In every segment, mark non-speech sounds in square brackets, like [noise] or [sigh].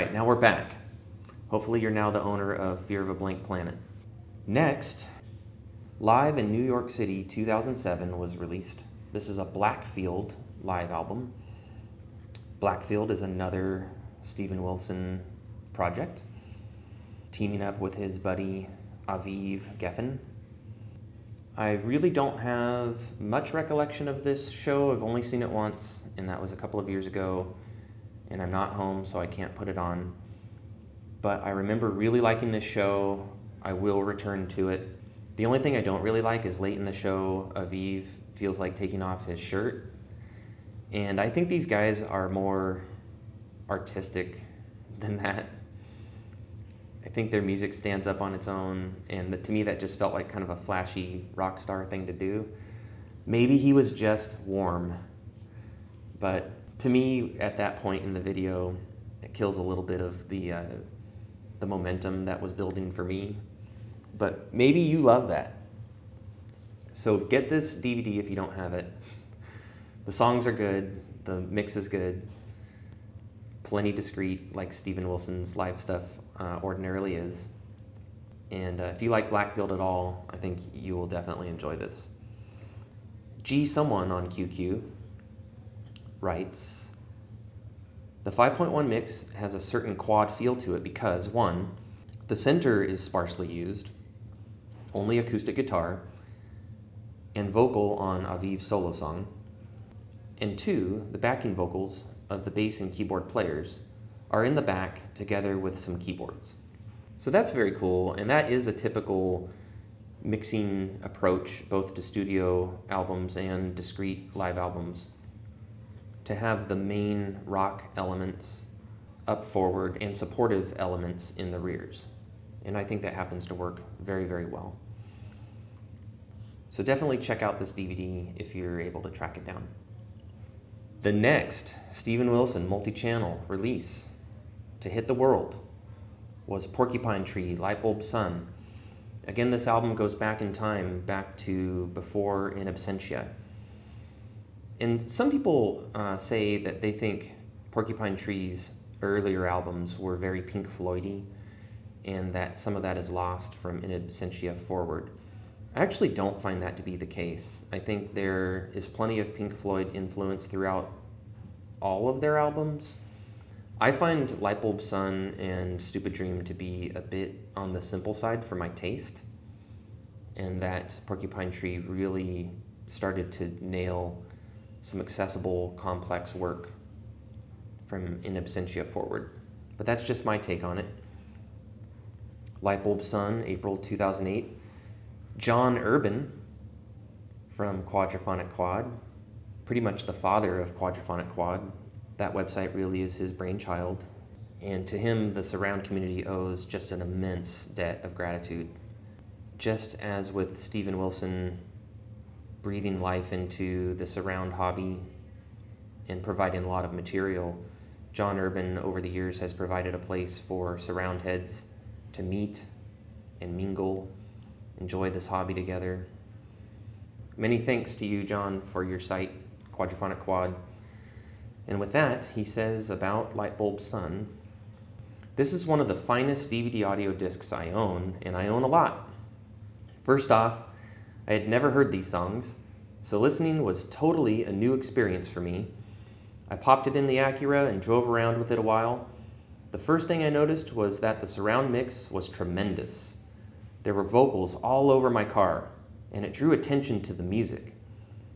right, now we're back. Hopefully, you're now the owner of Fear of a Blank Planet. Next, Live in New York City 2007 was released. This is a Blackfield live album. Blackfield is another Steven Wilson project, teaming up with his buddy Aviv Geffen. I really don't have much recollection of this show. I've only seen it once, and that was a couple of years ago, and I'm not home, so I can't put it on. But I remember really liking this show. I will return to it. The only thing I don't really like is late in the show, Aviv feels like taking off his shirt. And I think these guys are more artistic [laughs] than that. I think their music stands up on its own, and the, to me, that just felt like kind of a flashy rock star thing to do. Maybe he was just warm, but to me, at that point in the video, it kills a little bit of the uh, the momentum that was building for me. But maybe you love that. So get this DVD if you don't have it. The songs are good, the mix is good, plenty discreet, like Steven Wilson's live stuff uh, ordinarily is. And uh, if you like Blackfield at all, I think you will definitely enjoy this. G Someone on QQ writes The 5.1 mix has a certain quad feel to it because, one, the center is sparsely used, only acoustic guitar, and vocal on Aviv's solo song, and two, the backing vocals of the bass and keyboard players are in the back together with some keyboards. So that's very cool, and that is a typical mixing approach both to studio albums and discrete live albums to have the main rock elements up forward and supportive elements in the rears. And I think that happens to work very, very well. So definitely check out this DVD if you're able to track it down. The next Steven Wilson multi channel release to hit the world was Porcupine Tree Lightbulb Sun. Again, this album goes back in time, back to before In Absentia. And some people uh, say that they think Porcupine Tree's earlier albums were very Pink Floydy, and that some of that is lost from In Absentia forward. I actually don't find that to be the case. I think there is plenty of Pink Floyd influence throughout all of their albums. I find Lightbulb Sun and Stupid Dream to be a bit on the simple side for my taste, and that Porcupine Tree really started to nail some accessible, complex work from In Absentia forward. But that's just my take on it. Lightbulb Sun, April 2008. John Urban from Quadraphonic Quad, pretty much the father of Quadraphonic Quad. That website really is his brainchild. And to him, the surround community owes just an immense debt of gratitude. Just as with Steven Wilson breathing life into the surround hobby and providing a lot of material, John Urban over the years has provided a place for surround heads to meet and mingle enjoy this hobby together. Many thanks to you, John, for your site, Quadraphonic Quad. And with that, he says about Lightbulb Sun This is one of the finest DVD audio discs I own, and I own a lot. First off, I had never heard these songs, so listening was totally a new experience for me. I popped it in the Acura and drove around with it a while. The first thing I noticed was that the surround mix was tremendous. There were vocals all over my car, and it drew attention to the music.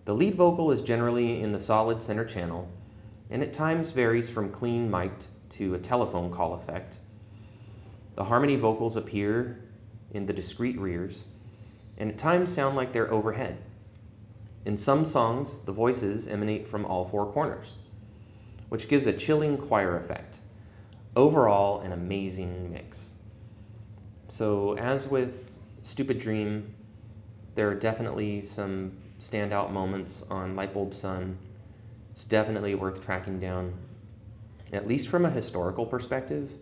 The lead vocal is generally in the solid center channel, and at times varies from clean mic'd to a telephone call effect. The harmony vocals appear in the discrete rears, and at times sound like they're overhead. In some songs, the voices emanate from all four corners, which gives a chilling choir effect. Overall, an amazing mix. So, as with Stupid Dream, there are definitely some standout moments on Lightbulb Sun. It's definitely worth tracking down, at least from a historical perspective.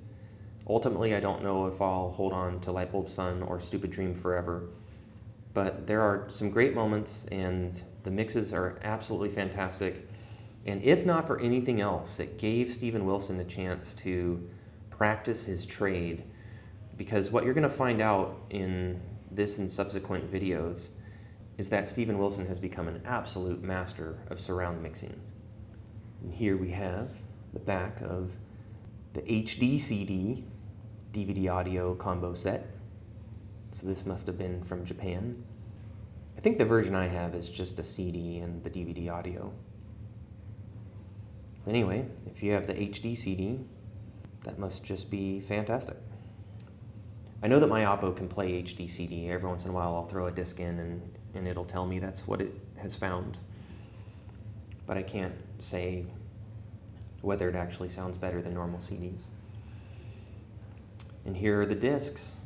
Ultimately, I don't know if I'll hold on to Lightbulb Sun or Stupid Dream forever, but there are some great moments, and the mixes are absolutely fantastic. And if not for anything else, it gave Steven Wilson a chance to practice his trade because what you're going to find out in this and subsequent videos is that Steven Wilson has become an absolute master of surround mixing. And here we have the back of the HD CD DVD audio combo set. So this must have been from Japan. I think the version I have is just the CD and the DVD audio. Anyway, if you have the HD CD, that must just be fantastic. I know that my Oppo can play HD CD. Every once in a while I'll throw a disc in and, and it'll tell me that's what it has found. But I can't say whether it actually sounds better than normal CDs. And here are the discs,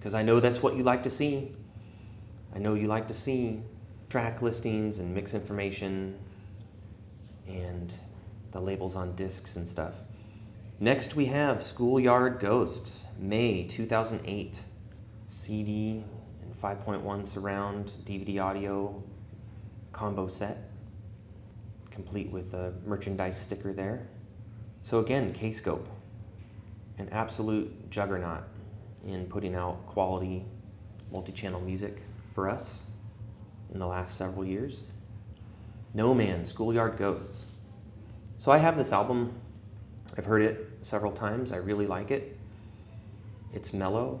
because I know that's what you like to see. I know you like to see track listings and mix information and the labels on discs and stuff. Next, we have Schoolyard Ghosts, May 2008. CD and 5.1 surround DVD audio combo set, complete with a merchandise sticker there. So, again, Kscope, an absolute juggernaut in putting out quality multi channel music for us in the last several years. No Man, Schoolyard Ghosts. So I have this album. I've heard it several times. I really like it. It's mellow.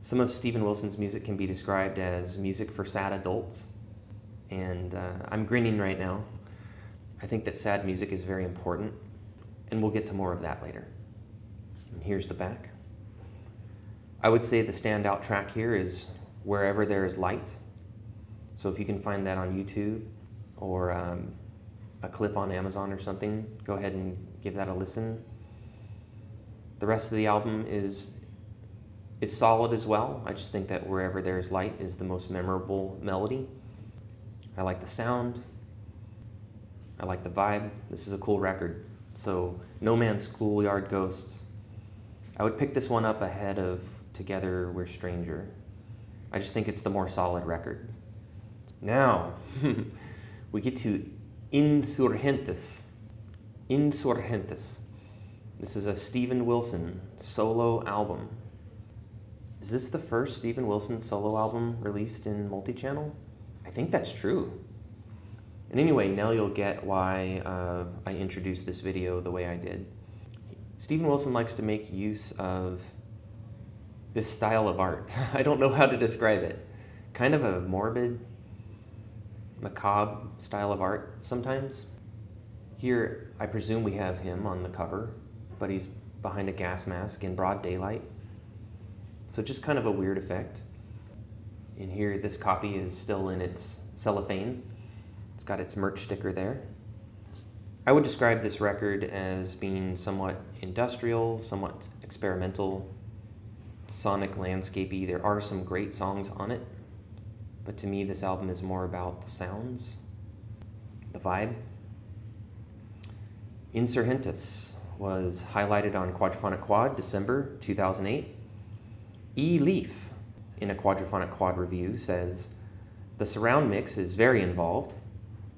Some of Steven Wilson's music can be described as music for sad adults. And uh, I'm grinning right now. I think that sad music is very important, and we'll get to more of that later. And here's the back. I would say the standout track here is Wherever There Is Light. So if you can find that on YouTube or um, a clip on Amazon or something, go ahead and give that a listen. The rest of the album is is solid as well. I just think that Wherever There's Light is the most memorable melody. I like the sound. I like the vibe. This is a cool record. So, No Man's Schoolyard Ghosts. I would pick this one up ahead of Together We're Stranger. I just think it's the more solid record. Now, [laughs] we get to Insurgentes. Insurgentes. This is a Steven Wilson solo album. Is this the first Steven Wilson solo album released in multi-channel? I think that's true. And anyway, now you'll get why uh, I introduced this video the way I did. Steven Wilson likes to make use of this style of art. [laughs] I don't know how to describe it. Kind of a morbid, macabre style of art sometimes. Here, I presume we have him on the cover, but he's behind a gas mask in broad daylight. So just kind of a weird effect. In here, this copy is still in its cellophane. It's got its merch sticker there. I would describe this record as being somewhat industrial, somewhat experimental, sonic landscapey. There are some great songs on it, but to me, this album is more about the sounds, the vibe. Insurgentes was highlighted on Quadraphonic Quad December 2008. E. Leaf, in a Quadraphonic Quad review, says The surround mix is very involved.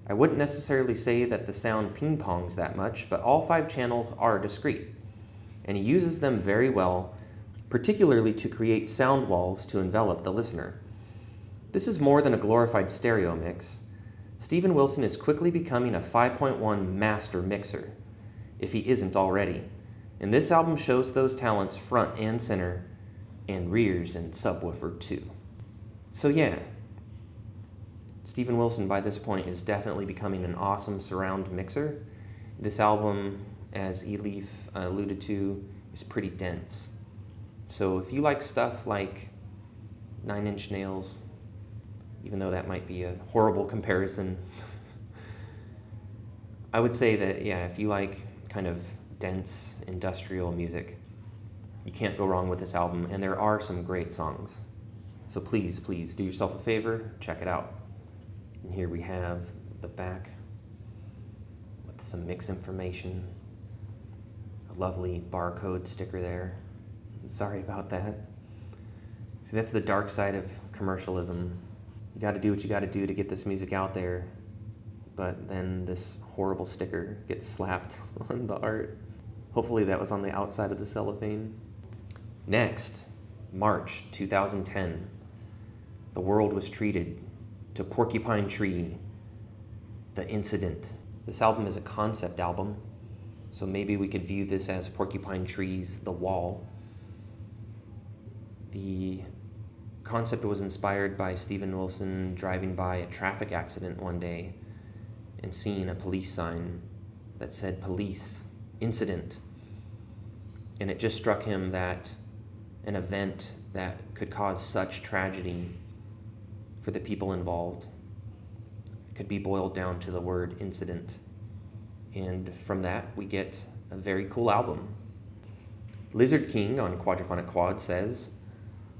I wouldn't necessarily say that the sound ping pongs that much, but all five channels are discrete, and he uses them very well, particularly to create sound walls to envelop the listener. This is more than a glorified stereo mix. Steven Wilson is quickly becoming a 5.1 master mixer, if he isn't already. And this album shows those talents front and center, and rears and subwoofer too. So yeah, Steven Wilson by this point is definitely becoming an awesome surround mixer. This album, as Eleaf alluded to, is pretty dense. So if you like stuff like Nine Inch Nails, even though that might be a horrible comparison. I would say that, yeah, if you like kind of dense industrial music, you can't go wrong with this album, and there are some great songs. So please, please do yourself a favor, check it out. And here we have the back with some mix information, a lovely barcode sticker there. Sorry about that. See, that's the dark side of commercialism you got to do what you got to do to get this music out there. But then this horrible sticker gets slapped [laughs] on the art. Hopefully that was on the outside of the cellophane. Next, March 2010. The world was treated to Porcupine Tree, The Incident. This album is a concept album, so maybe we could view this as Porcupine Tree's The Wall. The concept was inspired by Steven Wilson driving by a traffic accident one day and seeing a police sign that said police incident. And it just struck him that an event that could cause such tragedy for the people involved could be boiled down to the word incident. And from that, we get a very cool album. Lizard King on Quadraphonic Quad says,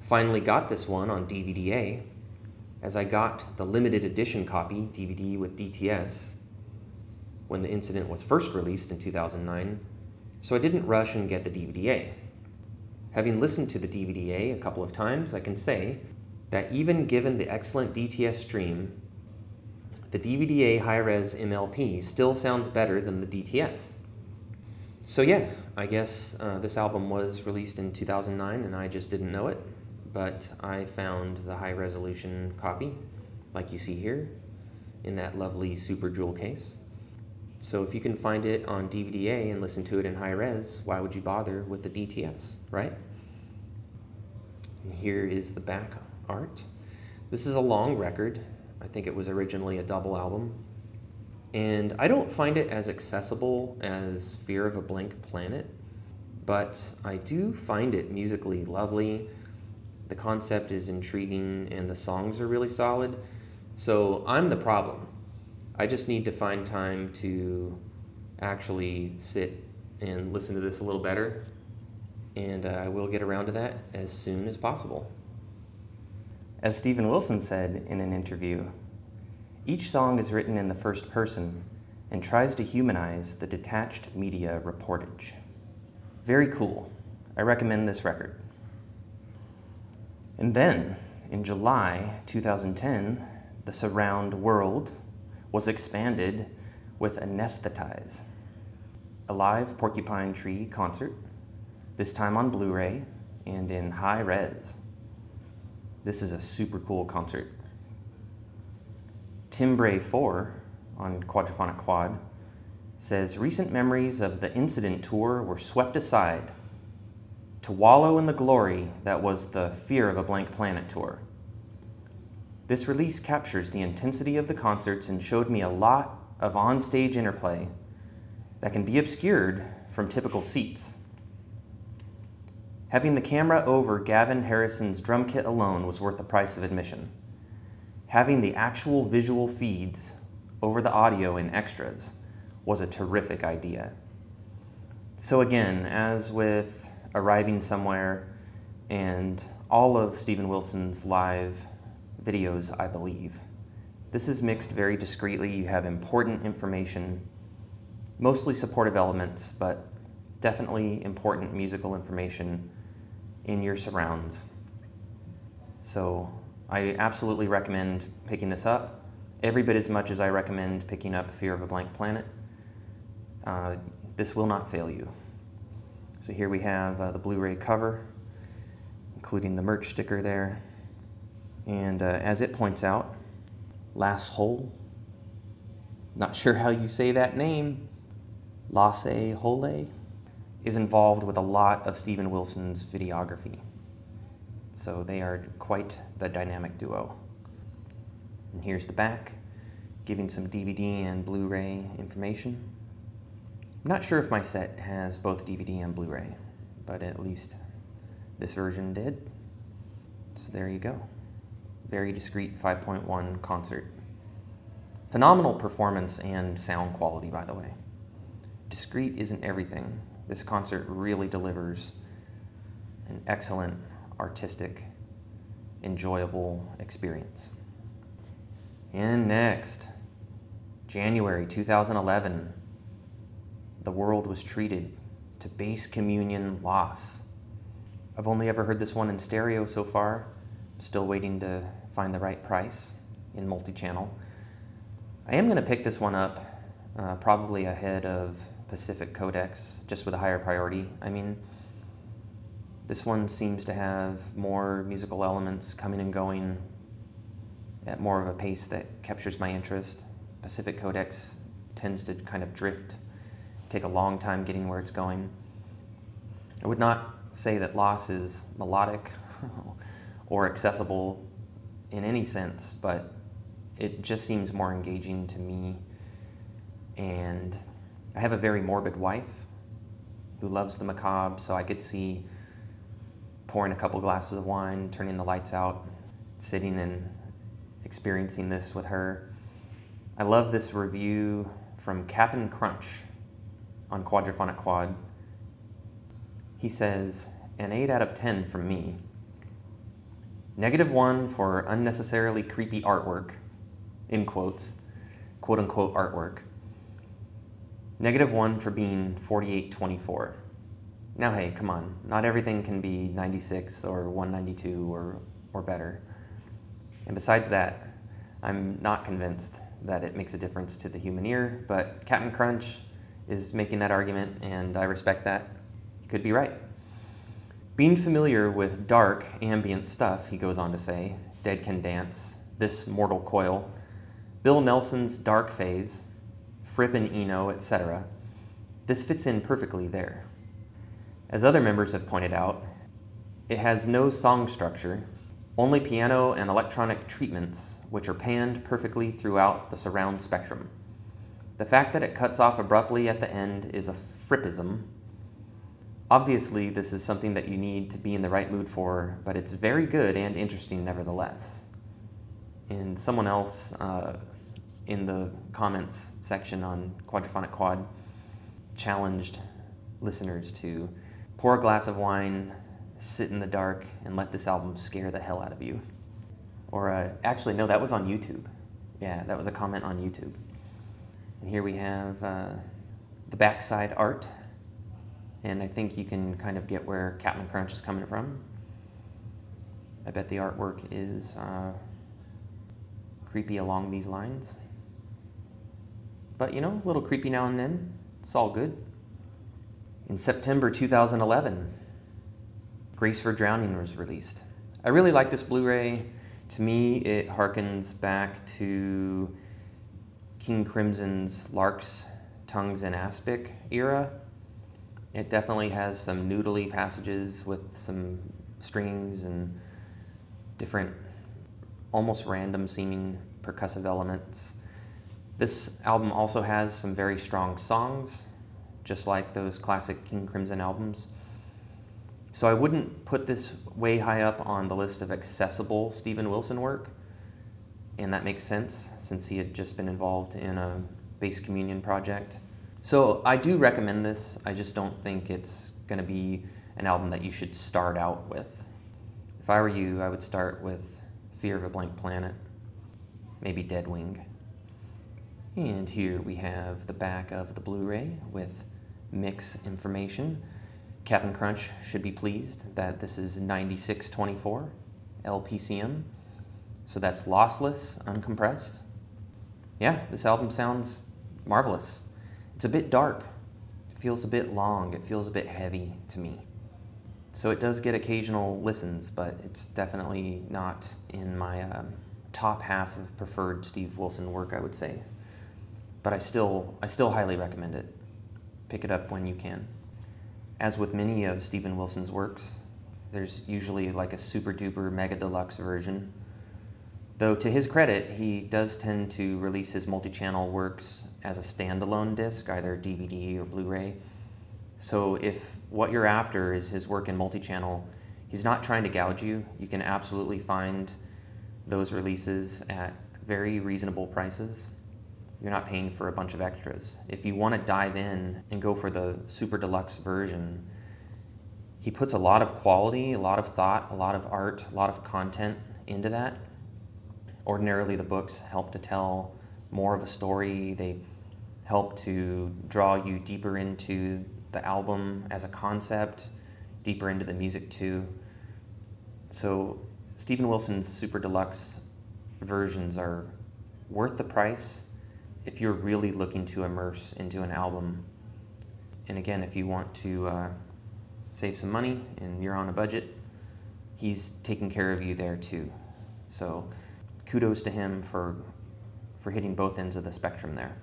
Finally got this one on DVD-A, as I got the limited edition copy, DVD with DTS, when the incident was first released in 2009, so I didn't rush and get the DVD-A. Having listened to the DVD-A a couple of times, I can say that even given the excellent DTS stream, the DVD-A high-res MLP still sounds better than the DTS. So yeah, I guess uh, this album was released in 2009 and I just didn't know it, but I found the high-resolution copy, like you see here, in that lovely super jewel case. So if you can find it on DVD-A and listen to it in high res, why would you bother with the DTS, right? And here is the back art. This is a long record. I think it was originally a double album. And I don't find it as accessible as Fear of a Blank Planet, but I do find it musically lovely. The concept is intriguing and the songs are really solid. So I'm the problem. I just need to find time to actually sit and listen to this a little better, and uh, I will get around to that as soon as possible. As Steven Wilson said in an interview, each song is written in the first person and tries to humanize the detached media reportage. Very cool. I recommend this record. And then, in July 2010, the surround world was expanded with Anesthetize, a live Porcupine Tree concert, this time on Blu ray and in high res. This is a super cool concert. Timbre 4 on Quadraphonic Quad says recent memories of the incident tour were swept aside to wallow in the glory that was the Fear of a Blank Planet tour. This release captures the intensity of the concerts and showed me a lot of onstage interplay that can be obscured from typical seats. Having the camera over Gavin Harrison's drum kit alone was worth the price of admission. Having the actual visual feeds over the audio in extras was a terrific idea. So again, as with Arriving Somewhere and all of Steven Wilson's live videos, I believe. This is mixed very discreetly. You have important information, mostly supportive elements, but definitely important musical information in your surrounds. So I absolutely recommend picking this up, every bit as much as I recommend picking up Fear of a Blank Planet. Uh, this will not fail you. So here we have uh, the Blu-ray cover, including the merch sticker there. And uh, as it points out, Lasse Hoile, not sure how you say that name, Lasse Hoile, is involved with a lot of Steven Wilson's videography. So they are quite the dynamic duo. And here's the back, giving some DVD and Blu-ray information. Not sure if my set has both DVD and Blu-ray, but at least this version did. So there you go very discreet 5.1 concert. Phenomenal performance and sound quality, by the way. Discreet isn't everything. This concert really delivers an excellent, artistic, enjoyable experience. And next, January 2011, the world was treated to Bass Communion Loss. I've only ever heard this one in stereo so far, Still waiting to find the right price in multi-channel. I am going to pick this one up uh, probably ahead of Pacific Codex, just with a higher priority. I mean, this one seems to have more musical elements coming and going at more of a pace that captures my interest. Pacific Codex tends to kind of drift, take a long time getting where it's going. I would not say that Loss is melodic [laughs] or accessible in any sense, but it just seems more engaging to me. And I have a very morbid wife who loves the macabre, so I could see pouring a couple glasses of wine, turning the lights out, sitting and experiencing this with her. I love this review from Cap'n Crunch on Quadraphonic Quad. He says, an 8 out of 10 from me. Negative 1 for unnecessarily creepy artwork, in quotes, quote unquote artwork. Negative 1 for being 4824. Now, hey, come on. Not everything can be 96 or 192 or, or better. And besides that, I'm not convinced that it makes a difference to the human ear, but Captain Crunch is making that argument, and I respect that. He could be right. Being familiar with dark, ambient stuff, he goes on to say, Dead Can Dance, This Mortal Coil, Bill Nelson's Dark Phase, Fripp and Eno, etc., this fits in perfectly there. As other members have pointed out, it has no song structure, only piano and electronic treatments, which are panned perfectly throughout the surround spectrum. The fact that it cuts off abruptly at the end is a frippism. Obviously, this is something that you need to be in the right mood for, but it's very good and interesting nevertheless. And someone else uh, in the comments section on Quadraphonic Quad challenged listeners to pour a glass of wine, sit in the dark, and let this album scare the hell out of you. Or uh, actually, no, that was on YouTube. Yeah, that was a comment on YouTube. And here we have uh, the backside art. And I think you can kind of get where Cap'n Crunch is coming from. I bet the artwork is uh, creepy along these lines. But you know, a little creepy now and then. It's all good. In September 2011, Grace for Drowning was released. I really like this Blu-ray. To me, it harkens back to King Crimson's Larks, Tongues, and Aspic era. It definitely has some noodly passages with some strings and different, almost random seeming percussive elements. This album also has some very strong songs, just like those classic King Crimson albums. So I wouldn't put this way high up on the list of accessible Steven Wilson work, and that makes sense since he had just been involved in a Bass Communion project. So I do recommend this, I just don't think it's going to be an album that you should start out with. If I were you, I would start with Fear of a Blank Planet, maybe Deadwing. And here we have the back of the Blu-ray with mix information. Captain Crunch should be pleased that this is 9624 LPCM. So that's lossless, uncompressed. Yeah, this album sounds marvelous. It's a bit dark. It feels a bit long. It feels a bit heavy to me. So it does get occasional listens, but it's definitely not in my um, top half of preferred Steve Wilson work, I would say but I still, I still highly recommend it. Pick it up when you can. As with many of Steven Wilson's works, there's usually like a super duper mega deluxe version. Though to his credit, he does tend to release his multi-channel works as a standalone disc, either DVD or Blu-ray. So if what you're after is his work in multi-channel, he's not trying to gouge you. You can absolutely find those releases at very reasonable prices you're not paying for a bunch of extras. If you want to dive in and go for the super deluxe version, he puts a lot of quality, a lot of thought, a lot of art, a lot of content into that. Ordinarily, the books help to tell more of a story. They help to draw you deeper into the album as a concept, deeper into the music too. So, Steven Wilson's super deluxe versions are worth the price if you're really looking to immerse into an album and again, if you want to uh, save some money and you're on a budget, he's taking care of you there too. So kudos to him for for hitting both ends of the spectrum there.